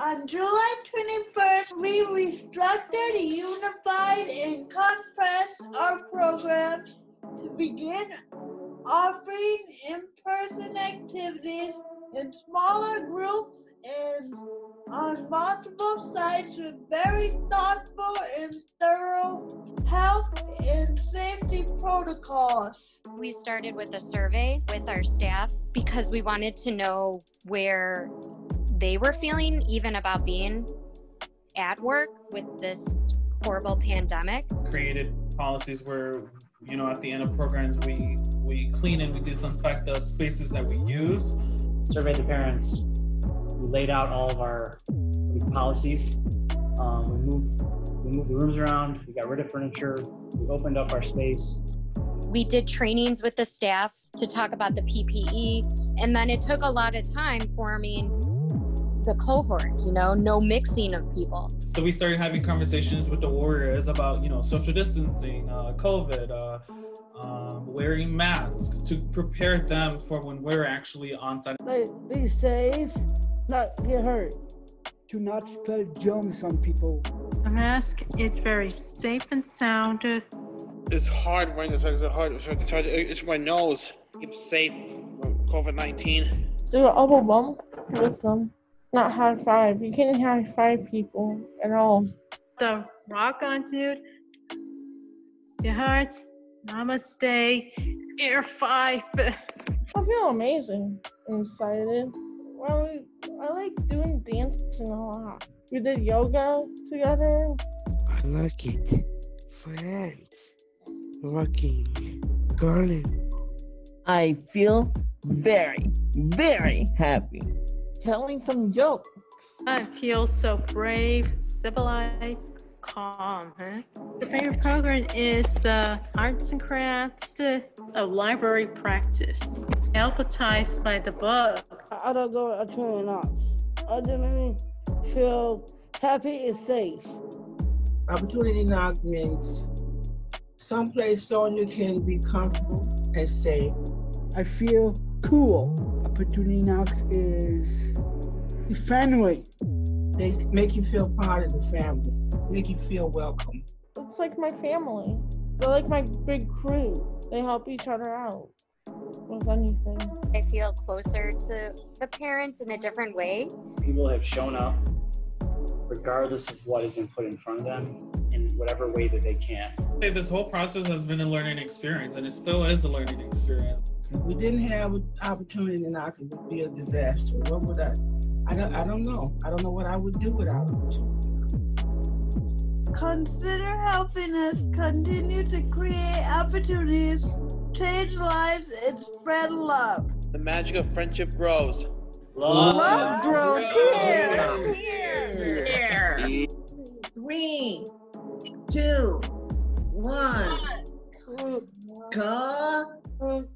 On July 21st, we restructured, unified, and compressed our programs to begin offering in-person activities in smaller groups and on multiple sites with very thoughtful and thorough health and safety protocols. We started with a survey with our staff because we wanted to know where they were feeling even about being at work with this horrible pandemic. Created policies where you know at the end of programs we we clean and we disinfect the spaces that we use. Surveyed the parents. We laid out all of our policies. Um, we moved we moved the rooms around. We got rid of furniture. We opened up our space. We did trainings with the staff to talk about the ppe and then it took a lot of time forming the cohort you know no mixing of people. So we started having conversations with the warriors about you know social distancing uh, covid uh, um, wearing masks to prepare them for when we're actually on site. Like be safe not get hurt. Do not spread germs on people. A mask it's very safe and sound. It's hard wearing this it's hard. It's hard it's my nose. Keep safe from covid-19 do an overwhelm with them not high five. You can't high five people at all. The rock on, dude. Your heart. Namaste. Air five. I feel amazing and excited. Well, I like doing dancing a lot. We did yoga together. I like it. Friends. Working. Garden. I feel very, very happy telling some jokes. I feel so brave, civilized, calm. Huh? The favorite program is the arts and crafts, the a library practice. Alphabetized by the book. I don't go to Trinity Knox. I didn't feel happy and safe. Opportunity knock means someplace so you can be comfortable and safe. I feel cool. Opportunity Knocks is the family. They make you feel part of the family, make you feel welcome. It's like my family. They're like my big crew. They help each other out with anything. I feel closer to the parents in a different way. People have shown up regardless of what has been put in front of them in whatever way that they can. This whole process has been a learning experience and it still is a learning experience. If we didn't have an opportunity knock, it would be a disaster. What would I? I don't. I don't know. I don't know what I would do without it. Consider helping us continue to create opportunities, change lives, and spread love. The magic of friendship grows. Love, love grows here. here. here. Three, two, one. one. Bom.